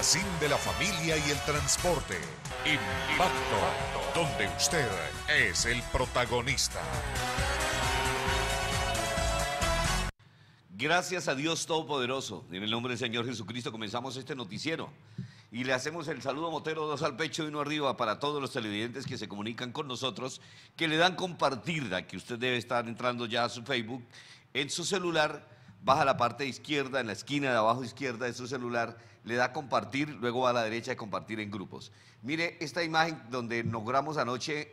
Magazine de la familia y el transporte. Impacto, donde usted es el protagonista. Gracias a Dios Todopoderoso, en el nombre del Señor Jesucristo comenzamos este noticiero y le hacemos el saludo motero, dos al pecho y uno arriba para todos los televidentes que se comunican con nosotros, que le dan compartir, a que usted debe estar entrando ya a su Facebook, en su celular, baja la parte izquierda, en la esquina de abajo izquierda de su celular, le da compartir, luego va a la derecha de compartir en grupos. Mire esta imagen donde logramos anoche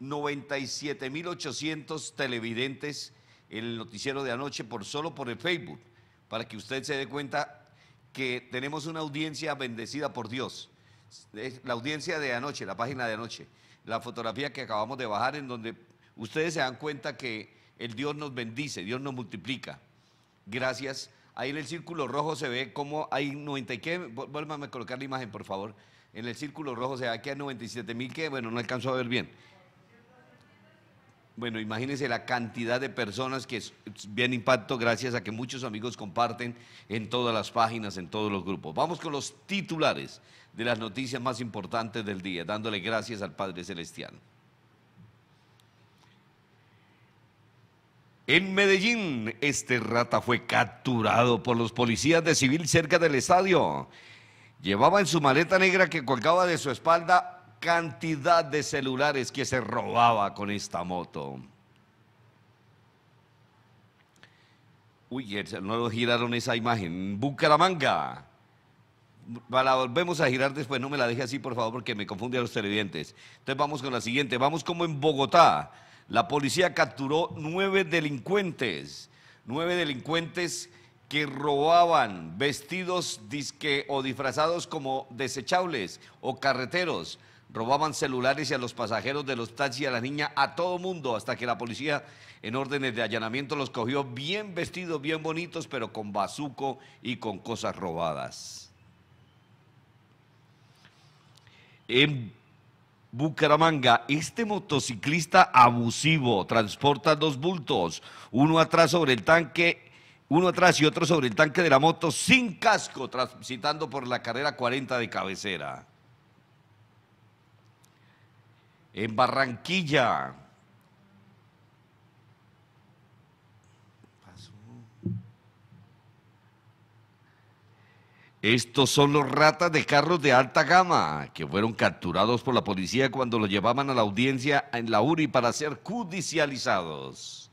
97.800 televidentes en el noticiero de anoche por solo por el Facebook, para que usted se dé cuenta que tenemos una audiencia bendecida por Dios. La audiencia de anoche, la página de anoche, la fotografía que acabamos de bajar en donde ustedes se dan cuenta que el Dios nos bendice, Dios nos multiplica. Gracias. Ahí en el círculo rojo se ve cómo hay 90 y qué, vuélvame a colocar la imagen por favor. En el círculo rojo se ve que hay 97 mil que, bueno, no alcanzo a ver bien. Bueno, imagínense la cantidad de personas que bien impacto gracias a que muchos amigos comparten en todas las páginas, en todos los grupos. Vamos con los titulares de las noticias más importantes del día, dándole gracias al Padre Celestial. En Medellín, este rata fue capturado por los policías de civil cerca del estadio. Llevaba en su maleta negra que colgaba de su espalda cantidad de celulares que se robaba con esta moto. Uy, no lo giraron esa imagen. Bucaramanga. La volvemos a girar después, no me la deje así por favor porque me confunde a los televidentes. Entonces vamos con la siguiente, vamos como en Bogotá. La policía capturó nueve delincuentes, nueve delincuentes que robaban vestidos disque o disfrazados como desechables o carreteros. Robaban celulares y a los pasajeros de los taxis y a la niña, a todo mundo, hasta que la policía en órdenes de allanamiento los cogió bien vestidos, bien bonitos, pero con bazuco y con cosas robadas. En Bucaramanga, este motociclista abusivo transporta dos bultos, uno atrás sobre el tanque, uno atrás y otro sobre el tanque de la moto sin casco, transitando por la carrera 40 de cabecera. En Barranquilla, Estos son los ratas de carros de alta gama que fueron capturados por la policía cuando los llevaban a la audiencia en la URI para ser judicializados.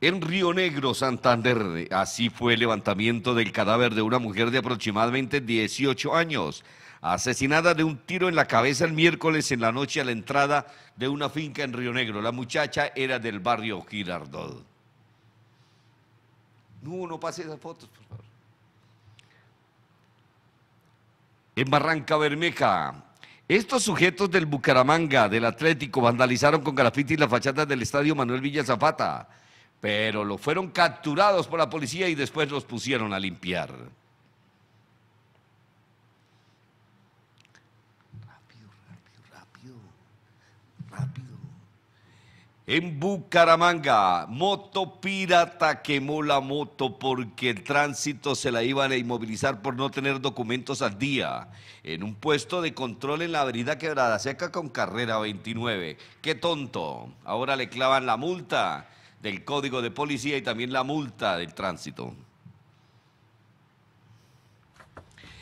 En Río Negro, Santander, así fue el levantamiento del cadáver de una mujer de aproximadamente 18 años, asesinada de un tiro en la cabeza el miércoles en la noche a la entrada de una finca en Río Negro. La muchacha era del barrio Girardot. No, no pase esas fotos, por favor. En Barranca Bermeja, estos sujetos del Bucaramanga, del Atlético, vandalizaron con grafitis las fachadas del estadio Manuel Villa Zapata, pero lo fueron capturados por la policía y después los pusieron a limpiar. Rápido, rápido, rápido, rápido. En Bucaramanga, moto pirata quemó la moto porque el tránsito se la iban a inmovilizar por no tener documentos al día. En un puesto de control en la avenida Quebrada Seca con carrera 29. ¡Qué tonto! Ahora le clavan la multa del código de policía y también la multa del tránsito.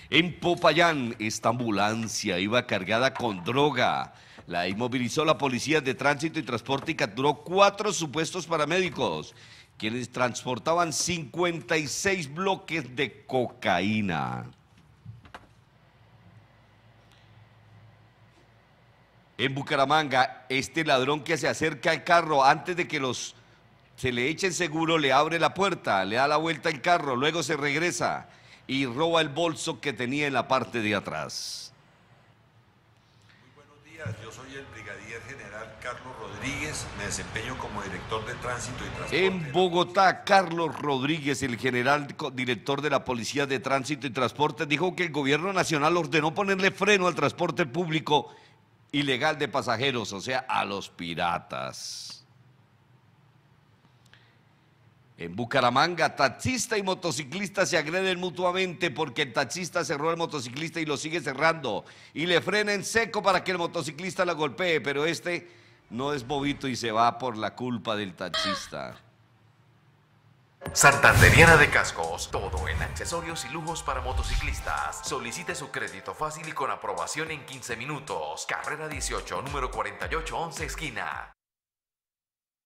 En Popayán, esta ambulancia iba cargada con droga. La inmovilizó la policía de tránsito y transporte y capturó cuatro supuestos paramédicos, quienes transportaban 56 bloques de cocaína. En Bucaramanga, este ladrón que se acerca al carro antes de que los se le echa el seguro, le abre la puerta, le da la vuelta al carro, luego se regresa y roba el bolso que tenía en la parte de atrás. Yo soy el brigadier general Carlos Rodríguez, me desempeño como director de tránsito y transporte. En Bogotá, Carlos Rodríguez, el general director de la Policía de Tránsito y Transporte, dijo que el gobierno nacional ordenó ponerle freno al transporte público ilegal de pasajeros, o sea, a los piratas. En Bucaramanga, taxista y motociclista se agreden mutuamente porque el taxista cerró al motociclista y lo sigue cerrando y le frena en seco para que el motociclista la golpee, pero este no es bobito y se va por la culpa del taxista. Santanderiana de Cascos, todo en accesorios y lujos para motociclistas. Solicite su crédito fácil y con aprobación en 15 minutos. Carrera 18, número 4811, esquina.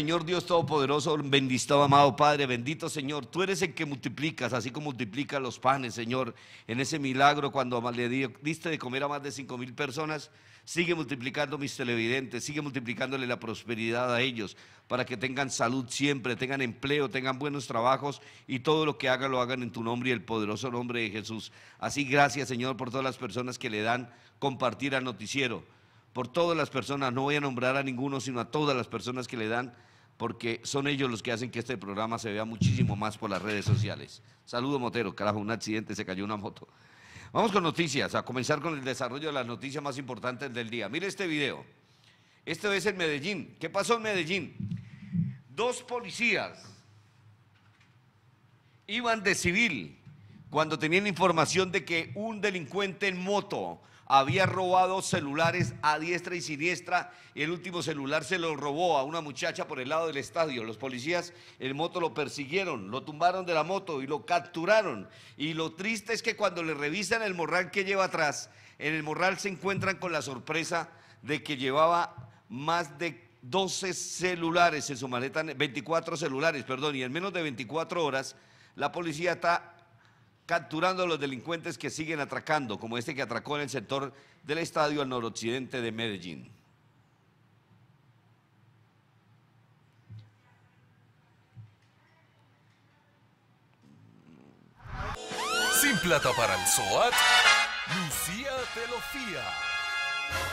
Señor Dios Todopoderoso, bendito amado Padre, bendito Señor, tú eres el que multiplicas, así como multiplica los panes, Señor, en ese milagro cuando le di- diste de comer a más de cinco mil personas, sigue multiplicando mis televidentes, sigue multiplicándole la prosperidad a ellos, para que tengan salud siempre, tengan empleo, tengan buenos trabajos y todo lo que hagan lo hagan en tu nombre y el poderoso nombre de Jesús. Así gracias Señor por todas las personas que le dan compartir al noticiero por todas las personas, no voy a nombrar a ninguno, sino a todas las personas que le dan, porque son ellos los que hacen que este programa se vea muchísimo más por las redes sociales. Saludo Motero, carajo, un accidente, se cayó una moto. Vamos con noticias, a comenzar con el desarrollo de las noticias más importantes del día. Mire este video. Esto es en Medellín. ¿Qué pasó en Medellín? Dos policías iban de civil cuando tenían información de que un delincuente en moto había robado celulares a diestra y siniestra y el último celular se lo robó a una muchacha por el lado del estadio. Los policías en moto lo persiguieron, lo tumbaron de la moto y lo capturaron. Y lo triste es que cuando le revisan el morral que lleva atrás, en el morral se encuentran con la sorpresa de que llevaba más de 12 celulares en su maleta, 24 celulares, perdón, y en menos de 24 horas la policía está capturando a los delincuentes que siguen atracando, como este que atracó en el sector del estadio al noroccidente de Medellín. Sin plata para el SOAT, Lucía te lo fía.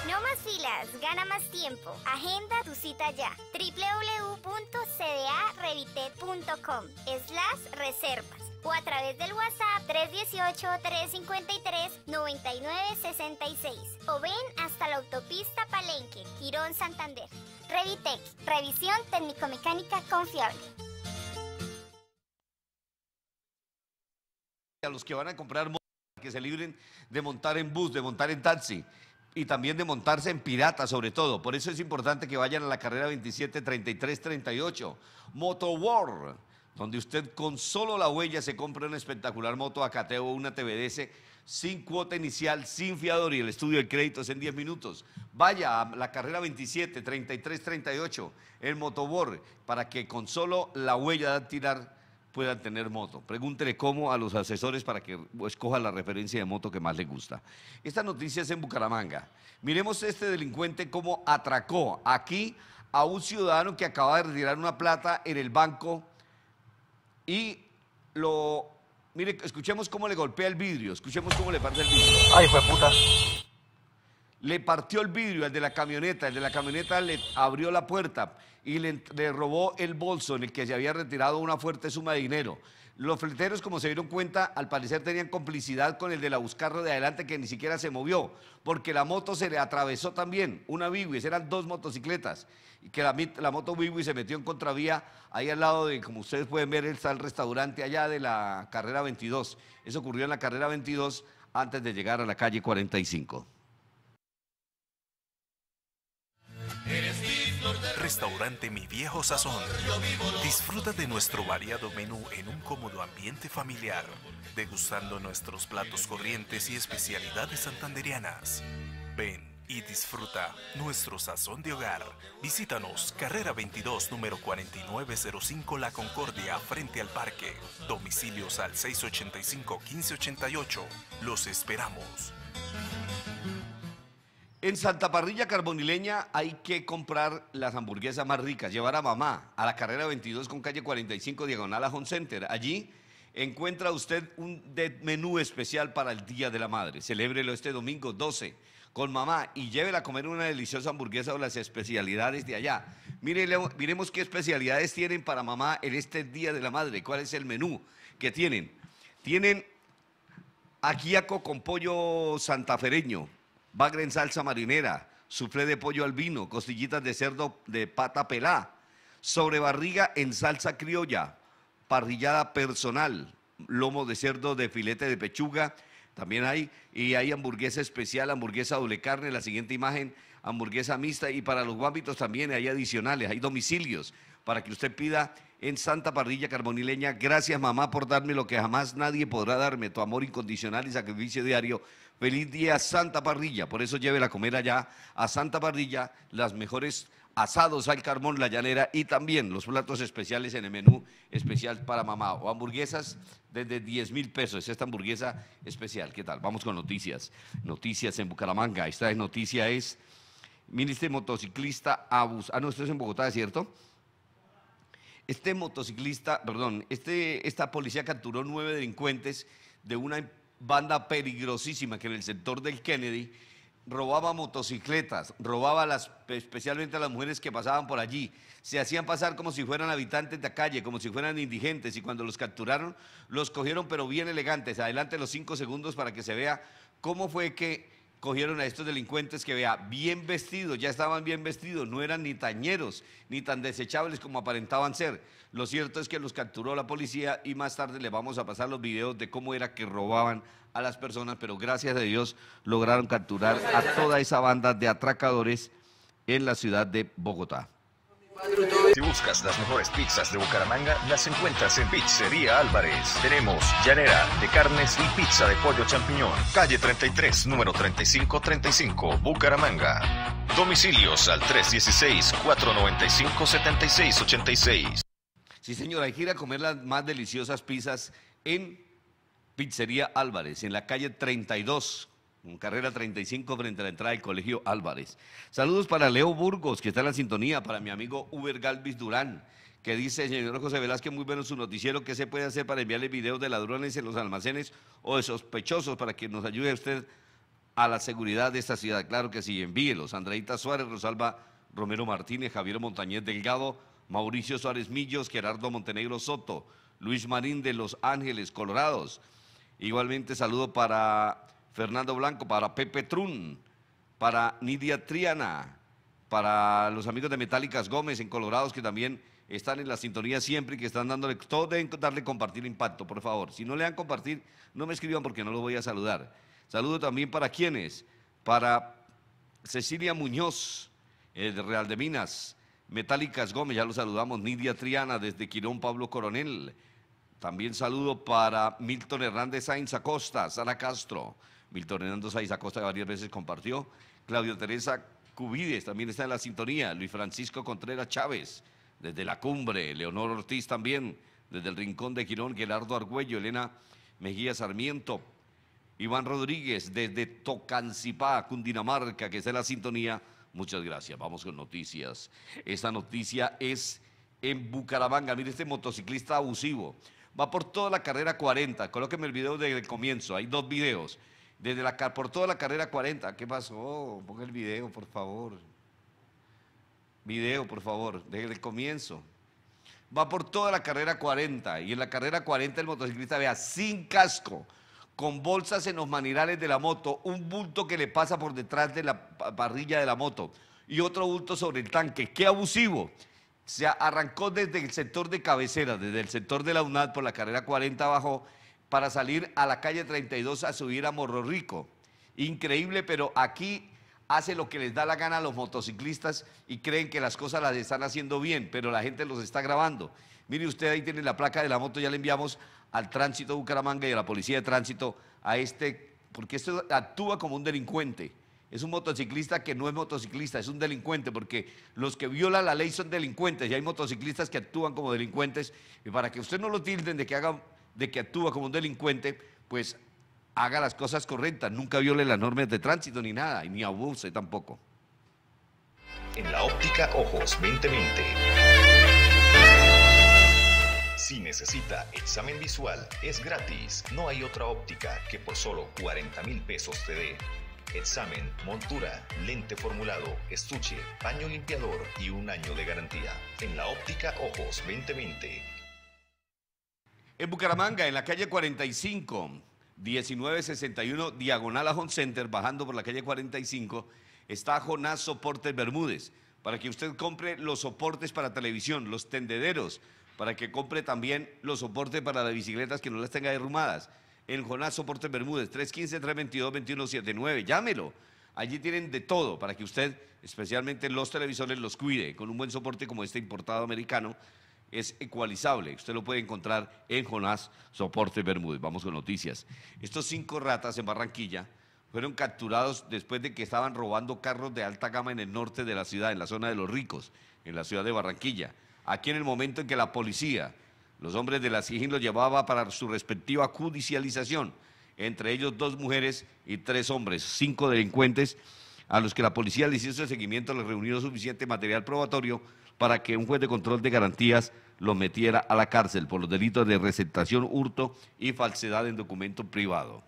No más filas, gana más tiempo. Agenda tu cita ya. www.cdarevite.com slash reservas o a través del WhatsApp 318-353-9966 o ven hasta la autopista Palenque, Quirón, Santander. Revitec, revisión técnico-mecánica confiable. A los que van a comprar que se libren de montar en bus, de montar en taxi y también de montarse en pirata sobre todo. Por eso es importante que vayan a la carrera 27 33 38, Moto War, donde usted con solo la huella se compra una espectacular moto Acateo o una TVDS sin cuota inicial, sin fiador y el estudio de créditos en 10 minutos. Vaya a la carrera 27 33 38, el Moto War, para que con solo la huella de tirar puedan tener moto. Pregúntele cómo a los asesores para que escoja la referencia de moto que más le gusta. Esta noticia es en Bucaramanga. Miremos este delincuente cómo atracó aquí a un ciudadano que acaba de retirar una plata en el banco y lo... Mire, escuchemos cómo le golpea el vidrio, escuchemos cómo le parte el vidrio. Ay, fue puta. Le partió el vidrio al de la camioneta, el de la camioneta le abrió la puerta y le, le robó el bolso en el que se había retirado una fuerte suma de dinero. Los fleteros, como se dieron cuenta, al parecer tenían complicidad con el de la Buscarro de adelante que ni siquiera se movió, porque la moto se le atravesó también, una Biwis, eran dos motocicletas, y que la, moto Biwis se metió en contravía ahí al lado de, como ustedes pueden ver, está el restaurante allá de la carrera 22. Eso ocurrió en la carrera 22 antes de llegar a la calle 45. Restaurante Mi Viejo Sazón. Disfruta de nuestro variado menú en un cómodo ambiente familiar, degustando nuestros platos corrientes y especialidades santanderianas. Ven y disfruta nuestro sazón de hogar. Visítanos, carrera 22, número 4905 La Concordia, frente al parque. Domicilios al 685-1588. Los esperamos. En Santa Parrilla Carbonileña hay que comprar las hamburguesas más ricas, llevar a mamá a la carrera 22 con calle 45 diagonal a Home Center. Allí encuentra usted un menú especial para el Día de la Madre. Celébrelo este domingo 12 con mamá y llévela a comer una deliciosa hamburguesa o las especialidades de allá. Miremos qué especialidades tienen para mamá en este Día de la Madre. ¿Cuál es el menú que tienen? Tienen ajíaco con pollo santafereño, bagre en salsa marinera, suflé de pollo al vino, costillitas de cerdo de pata pelá, sobrebarriga en salsa criolla, parrillada personal, lomo de cerdo de filete de pechuga, también hay, y hay hamburguesa especial, hamburguesa doble carne, la siguiente imagen, hamburguesa mixta, y para los guambitos también hay adicionales, hay domicilios para que usted pida en Santa Parrilla Carbonileña. Gracias mamá por darme lo que jamás nadie podrá darme, tu amor incondicional y sacrificio diario. Feliz día Santa Parrilla, por eso llévela a comer allá a Santa Parrilla, las mejores asados al carbón, la llanera y también los platos especiales en el menú especial para mamá o hamburguesas desde 10 mil pesos. Esta hamburguesa especial, ¿qué tal? Vamos con noticias. Noticias en Bucaramanga. Esta noticia es, este motociclista abus. Ah, no, esto es en Bogotá, ¿es cierto? Este motociclista, perdón, este, esta policía capturó nueve delincuentes de una banda peligrosísima que en el sector del Kennedy robaba motocicletas, robaba las, especialmente a las mujeres que pasaban por allí. Se hacían pasar como si fueran habitantes de la calle, como si fueran indigentes, y cuando los capturaron, los cogieron pero bien elegantes. Adelante los cinco segundos para que se vea cómo fue que cogieron a estos delincuentes que vea bien vestidos, ya estaban bien vestidos, no eran ni tañeros ni tan desechables como aparentaban ser. Lo cierto es que los capturó la policía y más tarde les vamos a pasar los videos de cómo era que robaban a las personas, pero gracias a Dios lograron capturar a toda esa banda de atracadores en la ciudad de Bogotá. Si buscas las mejores pizzas de Bucaramanga, las encuentras en Pizzería Álvarez. Tenemos llanera de carnes y pizza de pollo champiñón. Calle 33, número 3535, Bucaramanga. Domicilios al 316-495-7686. Sí, señora, hay que ir a comer las más deliciosas pizzas en Pizzería Álvarez, en la calle 32, en carrera 35 frente a la entrada del Colegio Álvarez. Saludos para Leo Burgos, que está en la sintonía, para mi amigo Uber Galvis Durán, que dice, señor José Velázquez, muy bueno su noticiero, ¿qué se puede hacer para enviarle videos de ladrones en los almacenes o de sospechosos para que nos ayude usted a la seguridad de esta ciudad? Claro que sí, envíelos. Andreita Suárez, Rosalba Romero Martínez, Javier Montañez Delgado, Mauricio Suárez Millos, Gerardo Montenegro Soto, Luis Marín de Los Ángeles, Colorados. Igualmente saludo para Fernando Blanco, para Pepe Trun, para Nidia Triana, para los amigos de Metálicas Gómez en Colorados que también están en la sintonía siempre y que están dándole, todos deben darle compartir impacto, por favor. Si no le dan compartir, no me escriban porque no los voy a saludar. Saludo también para quienes, para Cecilia Muñoz, de Real de Minas, Metálicas Gómez, ya lo saludamos, Nidia Triana desde Quirón Pablo Coronel. También saludo para Milton Hernández Sainz Acosta, Sara Castro. Milton Hernández Sainz Acosta varias veces compartió. Claudio Teresa Cubides también está en la sintonía. Luis Francisco Contreras Chávez, desde la cumbre. Leonor Ortiz también, desde el Rincón de Quirón. Gerardo Argüello, Elena Mejía Sarmiento. Iván Rodríguez, desde Tocancipá, Cundinamarca, que está en la sintonía. Muchas gracias. Vamos con noticias. Esta noticia es en Bucaramanga. Mire este motociclista abusivo. Va por toda la carrera 40. Colóqueme el video desde el comienzo. Hay dos videos. Desde la, por toda la carrera 40. ¿Qué pasó? Ponga el video, por favor. Video, por favor, desde el comienzo. Va por toda la carrera 40. Y en la carrera 40 el motociclista vea sin casco, con bolsas en los manirales de la moto, un bulto que le pasa por detrás de la pa- parrilla de la moto y otro bulto sobre el tanque. ¡Qué abusivo! Se arrancó desde el sector de cabecera, desde el sector de la UNAD por la carrera 40 abajo, para salir a la calle 32 a subir a Morro Rico. Increíble, pero aquí hace lo que les da la gana a los motociclistas y creen que las cosas las están haciendo bien, pero la gente los está grabando. Mire usted, ahí tiene la placa de la moto, ya le enviamos al tránsito de Bucaramanga y a la policía de tránsito a este, porque esto actúa como un delincuente. Es un motociclista que no es motociclista, es un delincuente, porque los que violan la ley son delincuentes y hay motociclistas que actúan como delincuentes. Y para que usted no lo tilden de que, haga, de que actúa como un delincuente, pues haga las cosas correctas, nunca viole las normas de tránsito ni nada, y ni abuse tampoco. En la óptica Ojos 2020. Si necesita examen visual, es gratis. No hay otra óptica que por solo 40 mil pesos te dé. Examen, montura, lente formulado, estuche, paño limpiador y un año de garantía. En la óptica Ojos 2020. En Bucaramanga, en la calle 45, 1961, diagonal a Home Center, bajando por la calle 45, está Jonás Soportes Bermúdez, para que usted compre los soportes para televisión, los tendederos, para que compre también los soportes para las bicicletas que no las tenga derrumadas. En Jonás Soportes Bermúdez, 315-322-2179, llámelo. Allí tienen de todo para que usted, especialmente los televisores, los cuide con un buen soporte como este importado americano es ecualizable. Usted lo puede encontrar en Jonás Soporte Bermúdez. Vamos con noticias. Estos cinco ratas en Barranquilla fueron capturados después de que estaban robando carros de alta gama en el norte de la ciudad, en la zona de los ricos, en la ciudad de Barranquilla. Aquí en el momento en que la policía, los hombres de la SIGIN los llevaba para su respectiva judicialización, entre ellos dos mujeres y tres hombres, cinco delincuentes a los que la policía le hizo seguimiento, les reunió suficiente material probatorio para que un juez de control de garantías lo metiera a la cárcel por los delitos de receptación, hurto y falsedad en documento privado.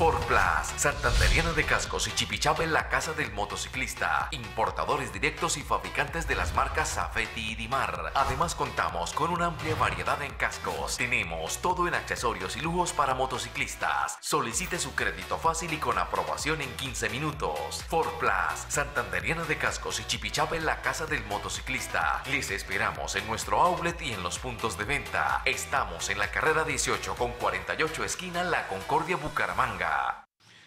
Ford Plus, Santanderiana de Cascos y Chipichapa en la casa del motociclista. Importadores directos y fabricantes de las marcas Safety y Dimar. Además contamos con una amplia variedad en cascos. Tenemos todo en accesorios y lujos para motociclistas. Solicite su crédito fácil y con aprobación en 15 minutos. Ford Plus, Santanderiana de Cascos y Chipichapa en la casa del motociclista. Les esperamos en nuestro outlet y en los puntos de venta. Estamos en la carrera 18 con 48 esquina La Concordia Bucaramanga.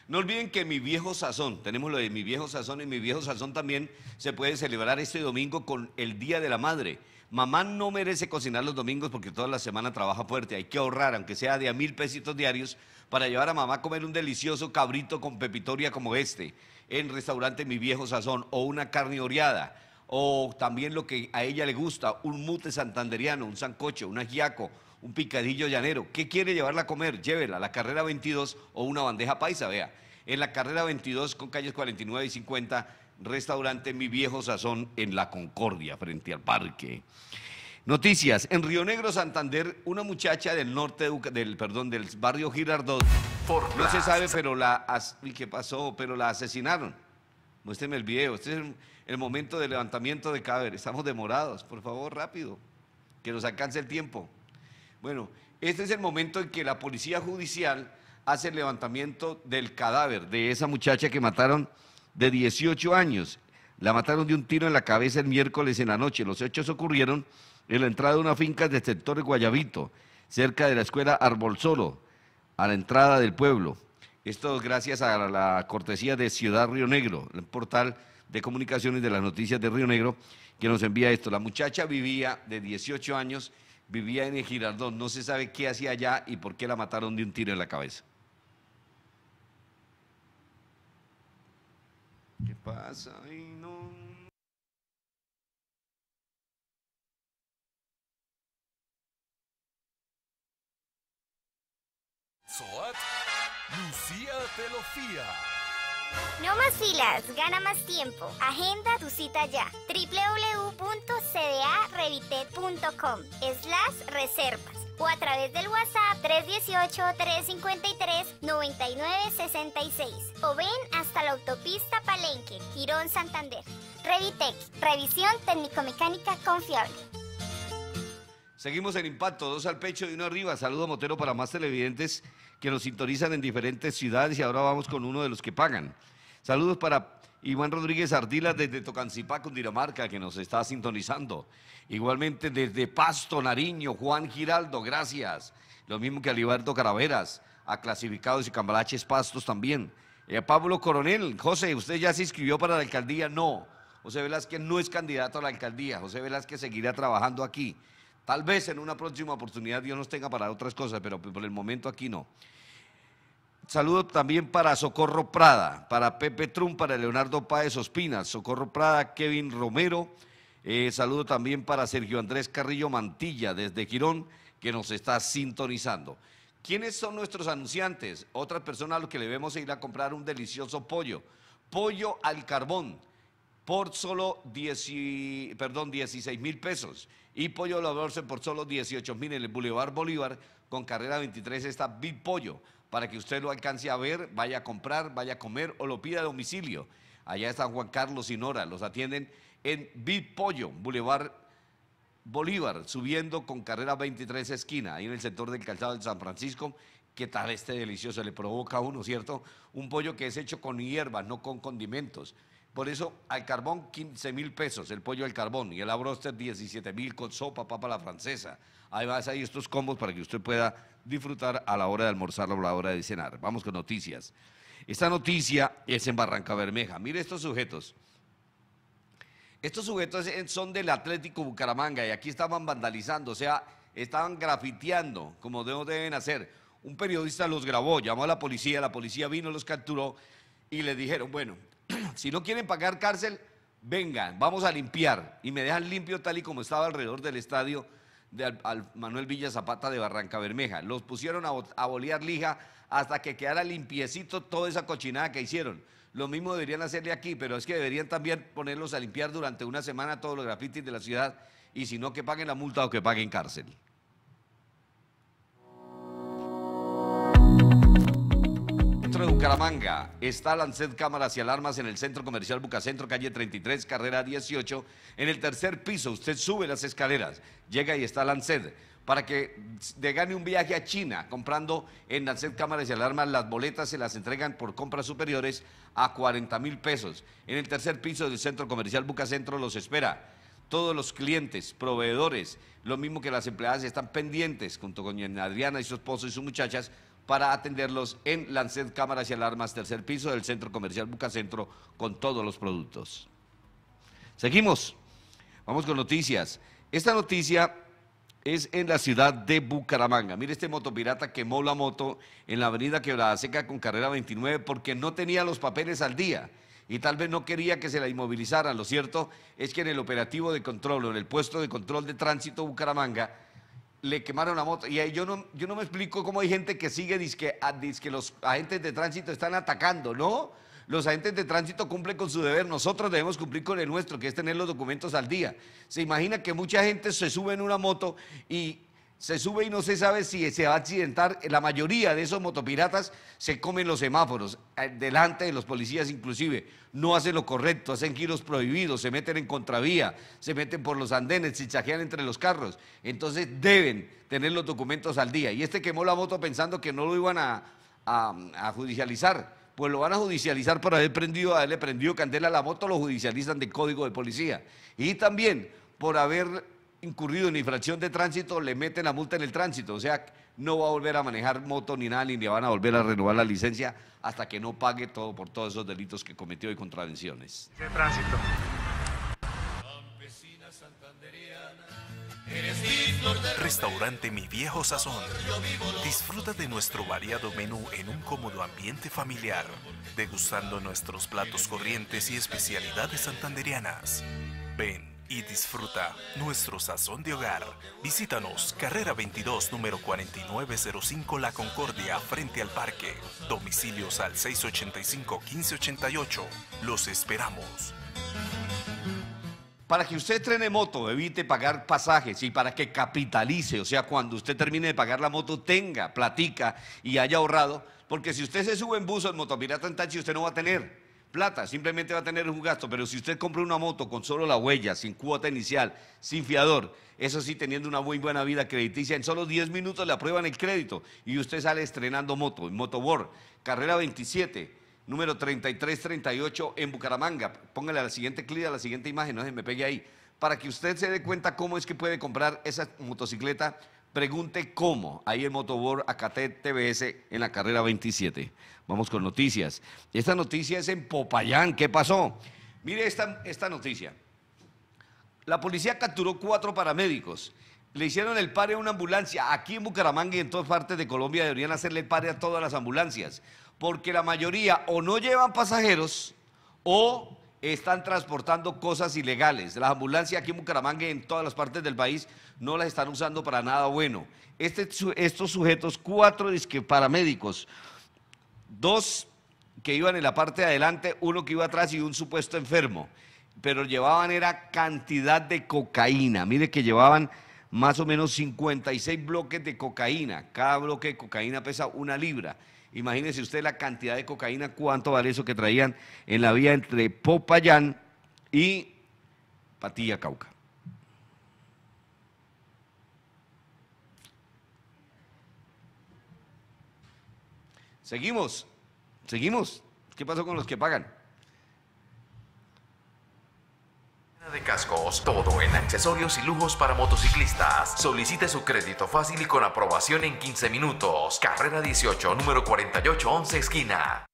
No olviden que mi viejo sazón, tenemos lo de mi viejo sazón y mi viejo sazón también se puede celebrar este domingo con el Día de la Madre. Mamá no merece cocinar los domingos porque toda la semana trabaja fuerte. Hay que ahorrar, aunque sea de a mil pesitos diarios, para llevar a mamá a comer un delicioso cabrito con pepitoria como este en restaurante Mi Viejo Sazón o una carne oreada o también lo que a ella le gusta, un mute santanderiano, un sancocho, un ajiaco, un picadillo llanero. ¿Qué quiere llevarla a comer? Llévela, la carrera 22 o una bandeja paisa, vea. En la carrera 22 con calles 49 y 50, restaurante Mi Viejo Sazón en La Concordia, frente al parque. Noticias, en Río Negro, Santander, una muchacha del norte del, perdón, del barrio Girardot, no se sabe, pero la, ¿qué pasó? Pero la asesinaron. Muéstreme el video, este es el momento de levantamiento de cadáver, estamos demorados, por favor, rápido, que nos alcance el tiempo. Bueno, este es el momento en que la policía judicial hace el levantamiento del cadáver de esa muchacha que mataron de 18 años. La mataron de un tiro en la cabeza el miércoles en la noche. Los hechos ocurrieron en la entrada de una finca del sector Guayabito, cerca de la escuela Arbolsolo, a la entrada del pueblo. Esto gracias a la cortesía de Ciudad Río Negro, el portal de comunicaciones de las noticias de Río Negro, que nos envía esto. La muchacha vivía de 18 años vivía en el Girardón, no se sabe qué hacía allá y por qué la mataron de un tiro en la cabeza. ¿Qué pasa? Ay, no. SOAT, Lucía Telofía. No más filas, gana más tiempo. Agenda tu cita ya. www.cdarevitet.com slash reservas o a través del WhatsApp 318-353-9966 o ven hasta la autopista Palenque, Girón, Santander. Revitec, revisión técnico-mecánica confiable. Seguimos en Impacto, dos al pecho y uno arriba. Saludo Motero para más televidentes que nos sintonizan en diferentes ciudades y ahora vamos con uno de los que pagan. Saludos para Iván Rodríguez Ardila desde Tocancipá, Cundinamarca, que nos está sintonizando. Igualmente desde Pasto, Nariño, Juan Giraldo, gracias. Lo mismo que Aliberto Caraveras, a Clasificados y Cambalaches Pastos también. Eh, Pablo Coronel, José, ¿usted ya se inscribió para la alcaldía? No. José Velázquez no es candidato a la alcaldía. José Velázquez seguirá trabajando aquí. Tal vez en una próxima oportunidad Dios nos tenga para otras cosas, pero por el momento aquí no. Saludo también para Socorro Prada, para Pepe Trum, para Leonardo Páez Ospina, Socorro Prada, Kevin Romero. Eh, saludo también para Sergio Andrés Carrillo Mantilla desde Girón, que nos está sintonizando. ¿Quiénes son nuestros anunciantes? Otras personas a los que le debemos ir a comprar un delicioso pollo. Pollo al carbón por solo 10 y- perdón, 16 mil pesos. Y pollo laborse por solo 18 mil en el Boulevard Bolívar con carrera 23 está Big Pollo. Para que usted lo alcance a ver, vaya a comprar, vaya a comer o lo pida a domicilio. Allá está Juan Carlos y Nora. Los atienden en Big Pollo, Boulevard Bolívar, subiendo con carrera 23 esquina, ahí en el sector del calzado de San Francisco. ¿Qué tal este delicioso? Le provoca a uno, ¿cierto? Un pollo que es hecho con hierbas, no con condimentos. Por eso, al carbón, 15 mil pesos, el pollo al carbón, y el abroster, 17 mil con sopa, papa la francesa. Además, hay estos combos para que usted pueda disfrutar a la hora de almorzar o a la hora de cenar. Vamos con noticias. Esta noticia es en Barranca Bermeja. Mire estos sujetos. Estos sujetos son del Atlético Bucaramanga y aquí estaban vandalizando, o sea, estaban grafiteando como deben hacer. Un periodista los grabó, llamó a la policía, la policía vino, los capturó y le dijeron, bueno, si no quieren pagar cárcel, vengan, vamos a limpiar. Y me dejan limpio tal y como estaba alrededor del estadio de Manuel Villa Zapata de Barranca Bermeja. Los pusieron a, a bolear lija hasta que quedara limpiecito toda esa cochinada que hicieron. Lo mismo deberían hacerle aquí, pero es que deberían también ponerlos a limpiar durante una semana todos los grafitis de la ciudad y si no que paguen la multa o que paguen cárcel. Centro de Bucaramanga está Lancet Cámaras y Alarmas en el Centro Comercial Bucacentro, calle 33, carrera 18. En el tercer piso, usted sube las escaleras, llega y está Lancet. Para que gane un viaje a China comprando en Lancet Cámaras y Alarmas, las boletas se las entregan por compras superiores a 40 mil pesos. En el tercer piso del Centro Comercial Bucacentro los espera todos los clientes, proveedores, lo mismo que las empleadas están pendientes junto con Adriana y su esposo y sus muchachas para atenderlos en Lancet Cámaras y Alarmas, tercer piso del Centro Comercial Bucacentro con todos los productos. Seguimos. Vamos con noticias. Esta noticia es en la ciudad de Bucaramanga. Mire, este motopirata quemó la moto en la avenida Quebrada Seca con carrera 29 porque no tenía los papeles al día y tal vez no quería que se la inmovilizaran. Lo cierto es que en el operativo de control o en el puesto de control de tránsito Bucaramanga le quemaron la moto. Y ahí yo no, yo no me explico cómo hay gente que sigue, dice que los agentes de tránsito están atacando, ¿no? Los agentes de tránsito cumplen con su deber, nosotros debemos cumplir con el nuestro, que es tener los documentos al día. Se imagina que mucha gente se sube en una moto y se sube y no se sabe si se va a accidentar. La mayoría de esos motopiratas se comen los semáforos, eh, delante de los policías inclusive. No hacen lo correcto, hacen giros prohibidos, se meten en contravía, se meten por los andenes, se chajean entre los carros. Entonces deben tener los documentos al día. Y este quemó la moto pensando que no lo iban a, a- judicializar. Pues lo van a judicializar por haber prendido, haberle prendido candela a la moto, lo judicializan de código de policía. Y también por haber incurrido en infracción de tránsito, le meten la multa en el tránsito. O sea, no va a volver a manejar moto ni nada, ni le van a volver a renovar la licencia hasta que no pague todo por todos esos delitos que cometió y contravenciones. de tránsito. Restaurante Mi Viejo Sazón. Disfruta de nuestro variado menú en un cómodo ambiente familiar, degustando nuestros platos corrientes y especialidades santanderianas. Ven y disfruta nuestro sazón de hogar. Visítanos, carrera 22, número 4905 La Concordia, frente al parque. Domicilios al 685-1588. Los esperamos. Para que usted trene moto, evite pagar pasajes y para que capitalice, o sea, cuando usted termine de pagar la moto, tenga, platica y haya ahorrado, porque si usted se sube en bus o en motopirata en taxi, usted no va a tener plata, simplemente va a tener un gasto, pero si usted compra una moto con solo la huella, sin cuota inicial, sin fiador, eso sí, teniendo una muy buena vida crediticia, en solo 10 minutos le aprueban el crédito y usted sale estrenando moto, en Motobor, carrera 27 número 3338 en Bucaramanga. Póngale a la siguiente clic, a la siguiente imagen, no se me pegue ahí. Para que usted se dé cuenta cómo es que puede comprar esa motocicleta, pregunte cómo. Ahí en Motobor Acate TBS en la carrera 27. Vamos con noticias. Esta noticia es en Popayán. ¿Qué pasó? Mire esta, esta noticia. La policía capturó cuatro paramédicos. Le hicieron el pare a una ambulancia. Aquí en Bucaramanga y en todas partes de Colombia deberían hacerle el pare a todas las ambulancias. Porque la mayoría o no llevan pasajeros o están transportando cosas ilegales. Las ambulancias aquí en Bucaramanga y en todas las partes del país no las están usando para nada bueno. Este estos sujetos, cuatro disque paramédicos, dos que iban en la parte de adelante, uno que iba atrás y un supuesto enfermo, pero llevaban era cantidad de cocaína. Mire que llevaban más o menos 56 bloques de cocaína. Cada bloque de cocaína pesa una libra. Imagínese usted la cantidad de cocaína, cuánto vale eso que traían en la vía entre Popayán y Patilla Cauca. Seguimos, seguimos. ¿Qué pasó con los que pagan? de cascos, todo en accesorios y lujos para motociclistas. Solicite su crédito fácil y con aprobación en 15 minutos. Carrera 18, número 4811, esquina.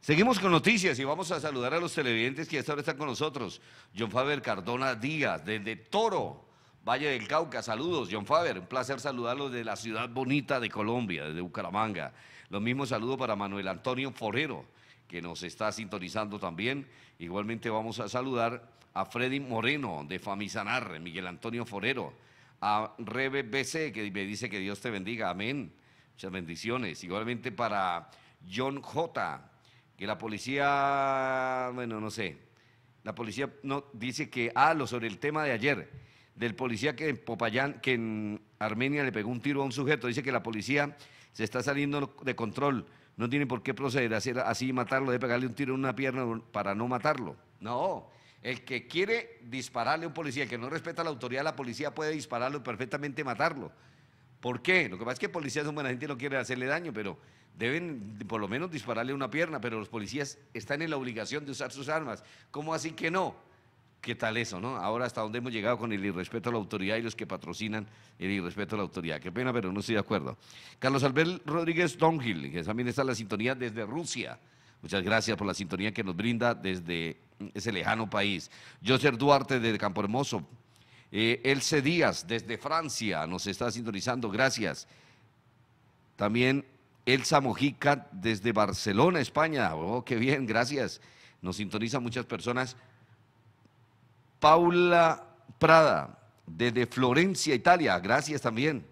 Seguimos con noticias y vamos a saludar a los televidentes que esta hora están con nosotros. John Faber Cardona Díaz, desde Toro, Valle del Cauca. Saludos, John Faber. Un placer saludarlos de la ciudad bonita de Colombia, desde Bucaramanga. Lo mismo saludo para Manuel Antonio Forero, que nos está sintonizando también. Igualmente vamos a saludar a Freddy Moreno de Famisanar, Miguel Antonio Forero, a Rebe BC, que me dice que Dios te bendiga, amén. Muchas bendiciones. Igualmente para John J, que la policía, bueno, no sé, la policía no, dice que, ah, lo sobre el tema de ayer, del policía que en Popayán, que en Armenia le pegó un tiro a un sujeto, dice que la policía se está saliendo de control, no tiene por qué proceder a hacer así matarlo, de pegarle un tiro en una pierna para no matarlo. No, el que quiere dispararle a un policía, el que no respeta la autoridad de la policía puede dispararlo y perfectamente matarlo. ¿Por qué? Lo que pasa es que policías son buena gente y no quieren hacerle daño, pero deben por lo menos dispararle una pierna, pero los policías están en la obligación de usar sus armas. ¿Cómo así que no? ¿Qué tal eso, no? Ahora hasta dónde hemos llegado con el irrespeto a la autoridad y los que patrocinan el irrespeto a la autoridad. Qué pena, pero no estoy de acuerdo. Carlos Albert Rodríguez Donhill, que también está en la sintonía desde Rusia. Muchas gracias por la sintonía que nos brinda desde ese lejano país. José Duarte de Campo Hermoso. Eh, Elce Díaz desde Francia nos está sintonizando, gracias. También Elsa Mojica desde Barcelona, España. Oh, qué bien, gracias. Nos sintonizan muchas personas. Paula Prada desde Florencia, Italia, gracias también.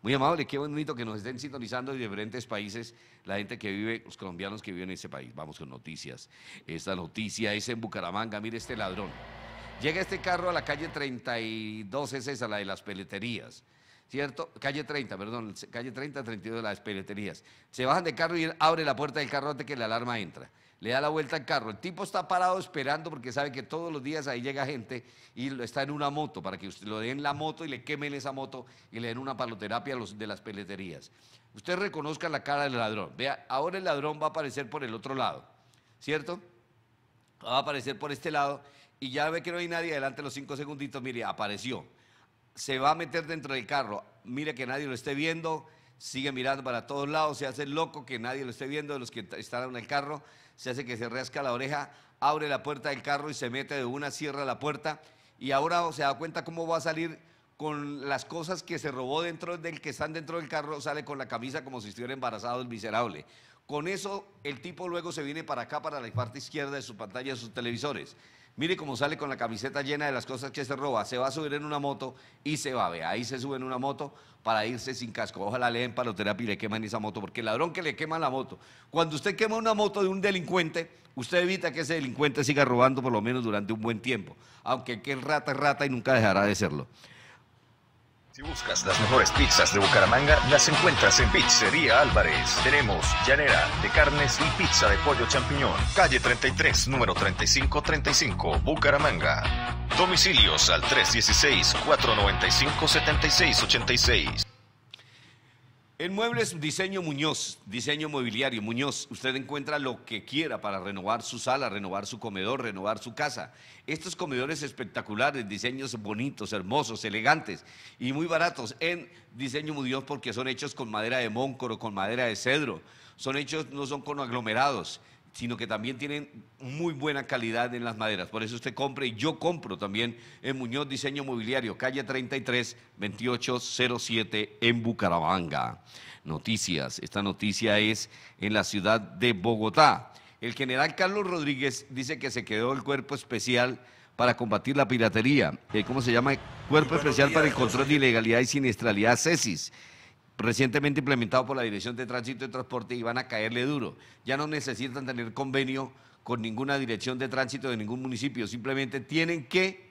Muy amable, qué bonito que nos estén sintonizando de diferentes países, la gente que vive, los colombianos que viven en ese país. Vamos con noticias. Esta noticia es en Bucaramanga, mire este ladrón. Llega este carro a la calle 32, es esa, la de las peleterías. ¿Cierto? Calle 30, perdón, calle 30, 32 de las peleterías. Se bajan de carro y abre la puerta del carro antes que la alarma entra le da la vuelta al carro. El tipo está parado esperando porque sabe que todos los días ahí llega gente y está en una moto para que usted lo den la moto y le quemen esa moto y le den una paloterapia a los de las peleterías. Usted reconozca la cara del ladrón. Vea, ahora el ladrón va a aparecer por el otro lado, ¿cierto? Va a aparecer por este lado y ya ve que no hay nadie adelante los cinco segunditos, mire, apareció. Se va a meter dentro del carro, mire que nadie lo esté viendo, sigue mirando para todos lados, se hace loco que nadie lo esté viendo de los que están en el carro se hace que se rasca la oreja, abre la puerta del carro y se mete de una, cierra la puerta y ahora se da cuenta cómo va a salir con las cosas que se robó dentro del que están dentro del carro, sale con la camisa como si estuviera embarazado el miserable. Con eso el tipo luego se viene para acá, para la parte izquierda de su pantalla de sus televisores. Mire cómo sale con la camiseta llena de las cosas que se roba. Se va a subir en una moto y se va. Ve, ahí se sube en una moto para irse sin casco. Ojalá le den paloterapia y le queman esa moto, porque el ladrón que le quema la moto. Cuando usted quema una moto de un delincuente, usted evita que ese delincuente siga robando por lo menos durante un buen tiempo. Aunque que rata es rata y nunca dejará de serlo. Si buscas las mejores pizzas de Bucaramanga, las encuentras en Pizzería Álvarez. Tenemos llanera de carnes y pizza de pollo champiñón. Calle 33, número 3535, Bucaramanga. Domicilios al 316-495-7686. En Muebles Diseño Muñoz, diseño mobiliario Muñoz, usted encuentra lo que quiera para renovar su sala, renovar su comedor, renovar su casa. Estos comedores espectaculares, diseños bonitos, hermosos, elegantes y muy baratos en Diseño Muñoz porque son hechos con madera de móncoro, con madera de cedro. Son hechos, no son con aglomerados sino que también tienen muy buena calidad en las maderas. Por eso usted compre y yo compro también en Muñoz Diseño Mobiliario, calle 33, 2807 en Bucaramanga. Noticias, esta noticia es en la ciudad de Bogotá. El general Carlos Rodríguez dice que se quedó el cuerpo especial para combatir la piratería. Eh, ¿Cómo se llama? Cuerpo especial para el control de ilegalidad y siniestralidad CESIS. Recientemente implementado por la Dirección de Tránsito y Transporte y van a caerle duro. Ya no necesitan tener convenio con ninguna dirección de tránsito de ningún municipio. Simplemente tienen que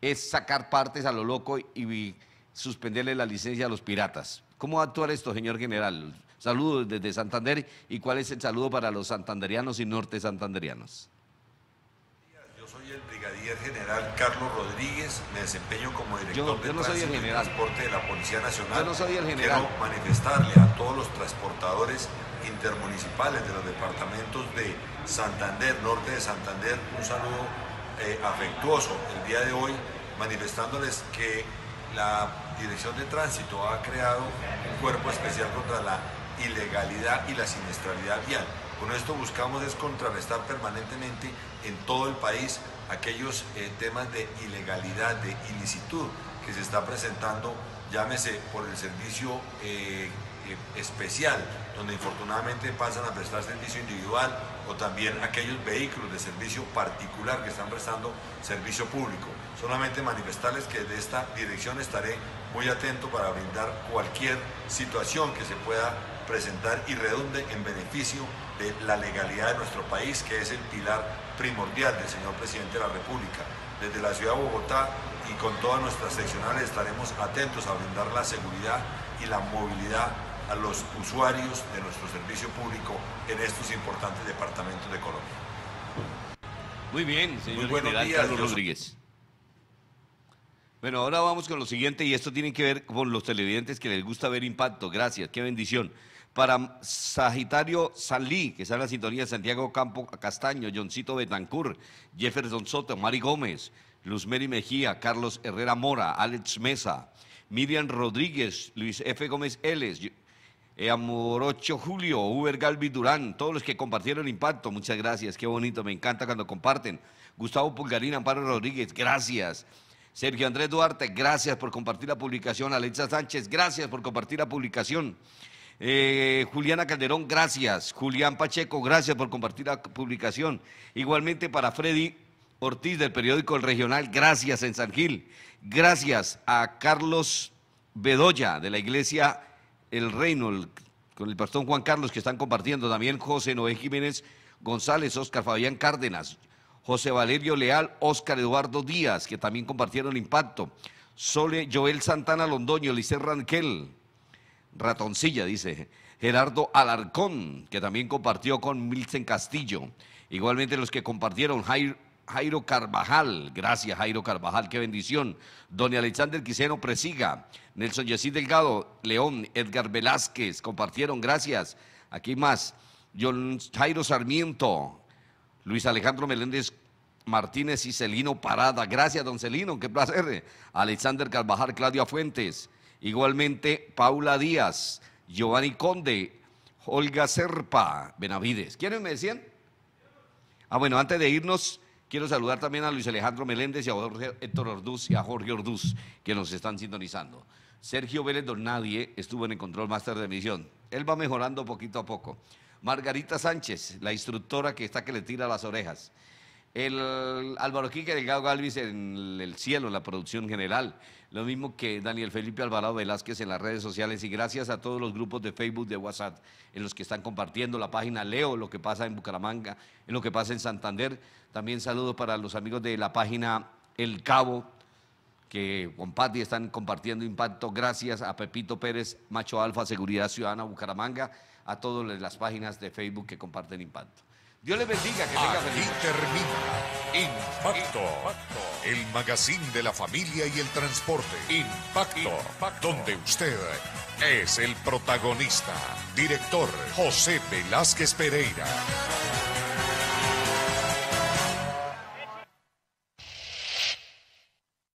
es sacar partes a lo loco y, y suspenderle la licencia a los piratas. ¿Cómo va a actuar esto, señor general? Saludos desde Santander y cuál es el saludo para los santanderianos y norte santanderianos. Soy el brigadier general Carlos Rodríguez, me desempeño como director Yo- de yo no tránsito y transporte de la Policía Nacional. Yo no soy el general. Quiero manifestarle a todos los transportadores intermunicipales de los departamentos de Santander, norte de Santander, un saludo eh, afectuoso el día de hoy, manifestándoles que la Dirección de Tránsito ha creado un cuerpo especial contra la ilegalidad y la siniestralidad vial. Con esto buscamos es contrarrestar permanentemente en todo el país aquellos eh, temas de ilegalidad, de ilicitud que se está presentando, llámese por el servicio eh, eh, especial, donde infortunadamente pasan a prestar servicio individual, o también aquellos vehículos de servicio particular que están prestando servicio público. Solamente manifestarles que de esta dirección estaré muy atento para brindar cualquier situación que se pueda presentar y redunde en beneficio de la legalidad de nuestro país, que es el pilar primordial del señor presidente de la República. Desde la ciudad de Bogotá y con todas nuestras seccionales estaremos atentos a brindar la seguridad y la movilidad a los usuarios de nuestro servicio público en estos importantes departamentos de Colombia. Muy bien, señor Muy buenos general días, Carlos Rodríguez. Bueno, ahora vamos con lo siguiente y esto tiene que ver con los televidentes que les gusta ver impacto. Gracias, qué bendición. Para Sagitario Salí, que está en la sintonía de Santiago Campo Castaño, Johncito Betancur, Jefferson Soto, Mari Gómez, Luzmeri Mejía, Carlos Herrera Mora, Alex Mesa, Miriam Rodríguez, Luis F. Gómez Eles, eh, Amorocho Julio, Uber Galvi Durán, todos los que compartieron Impacto, muchas gracias, qué bonito, me encanta cuando comparten. Gustavo Pulgarín, Amparo Rodríguez, gracias. Sergio Andrés Duarte, gracias por compartir la publicación. Alexa Sánchez, gracias por compartir la publicación. Eh, Juliana Calderón, gracias. Julián Pacheco, gracias por compartir la publicación. Igualmente para Freddy Ortiz del periódico El Regional, gracias en San Gil. Gracias a Carlos Bedoya de la iglesia El Reino, el- con el pastor Juan Carlos que están compartiendo. También José Noé Jiménez González, Oscar Fabián Cárdenas, José Valerio Leal, Oscar Eduardo Díaz, que también compartieron impacto. Sole Joel Santana Londoño, Licer Ranquel, Ratoncilla, dice. Gerardo Alarcón, que también compartió con Milton Castillo. Igualmente los que compartieron, Jair- Jairo Carvajal, gracias Jairo Carvajal, qué bendición. Don Alexander Quiseno Presiga, Nelson Yesid Delgado, León, Edgar Velázquez, compartieron, gracias. Aquí más, John Jairo Sarmiento, Luis Alejandro Meléndez Martínez y Celino Parada. Gracias, don Celino, qué placer. Alexander Carvajal, Claudia Fuentes. Igualmente, Paula Díaz, Giovanni Conde, Olga Serpa, Benavides. ¿Quiénes me decían? Ah, bueno, antes de irnos, quiero saludar también a Luis Alejandro Meléndez y a Jorge Héctor Orduz y a Jorge Orduz, que nos están sintonizando. Sergio Vélez Nadie estuvo en el control máster de emisión. Él va mejorando poquito a poco. Margarita Sánchez, la instructora que está que le tira las orejas. El Álvaro Quique Delgado Galvis en el cielo, en la producción general. Lo mismo que Daniel Felipe Alvarado Velázquez en las redes sociales. Y gracias a todos los grupos de Facebook, de WhatsApp, en los que están compartiendo la página Leo, lo que pasa en Bucaramanga, en lo que pasa en Santander. También saludos para los amigos de la página El Cabo, que con Pati están compartiendo impacto. Gracias a Pepito Pérez, Macho Alfa, Seguridad Ciudadana Bucaramanga, a todas las páginas de Facebook que comparten impacto. Dios les bendiga, que tenga Aquí feliz. termina Impacto, el magazine de la familia y el transporte. Impacto, donde usted es el protagonista. Director José Velázquez Pereira.